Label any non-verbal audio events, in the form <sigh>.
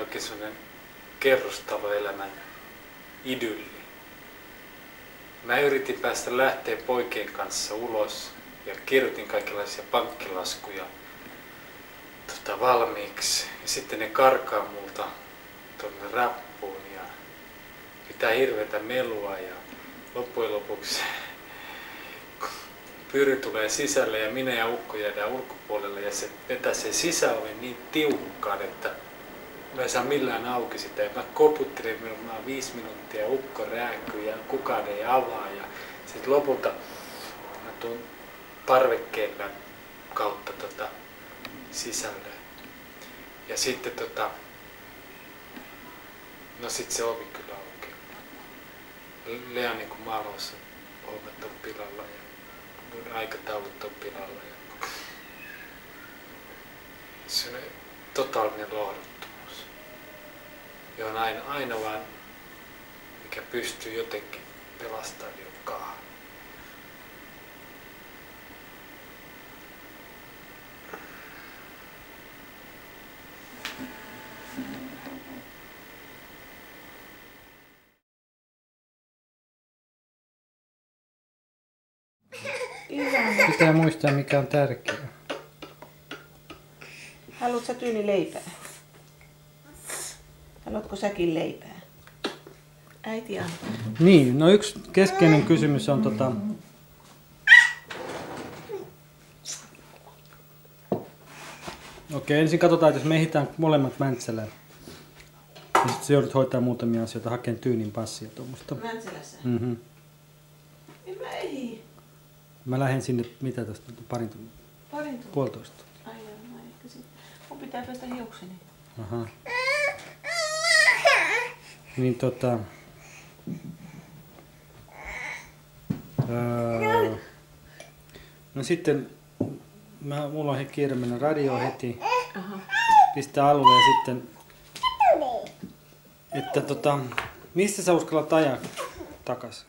oikein sellainen kerrostaloelämän idylli. Mä yritin päästä lähteä poikien kanssa ulos ja kirjoitin kaikenlaisia pankkilaskuja tota, valmiiksi. Ja sitten ne karkaa multa tuonne rappuun ja pitää hirvetä melua ja loppujen lopuksi <laughs> Pyry tulee sisälle ja minä ja Ukko jäädään ulkopuolelle ja se vetää sen sisäoven niin tiukkaan, että mä en saa millään auki sitä. Ja mä koputtelen varmaan viisi minuuttia Ukko rääkyy ja kukaan ei avaa. Ja sitten lopulta mä tuun parvekkeen kautta tota, sisälle. Ja sitten tota, no sit se ovi kyllä auki. Lea niin kuin maalossa hommat on pilalla ja mun aikataulut on pilalla. Ja se on totaalinen lohduttomuus. Ja on aina, aina vaan, mikä pystyy jotenkin pelastamaan jokaan. Pitää muistaa mikä on tärkeää. Haluatko sä tyyni leipää? Haluatko säkin leipää? Äiti antaa. Niin, no yksi keskeinen kysymys on tota... Okei, ensin katsotaan, että jos me ehditään molemmat Mäntsälään, niin sitten joudut hoitaa muutamia asioita, hakeen tyynin passia tuommoista. Mäntsälässä? Mm-hmm. En mä ei. Mä lähden sinne, mitä tästä, parin tunnin, Parin tuntia. puolitoista. Ai mä ehkä sit. Mun pitää pestä hiukseni. Aha. Niin tota... Öö, no sitten, mä, mulla on he kiire mennä radioon heti, Aha. pistää alue ja sitten, että tota, mistä sä uskallat ajaa takas?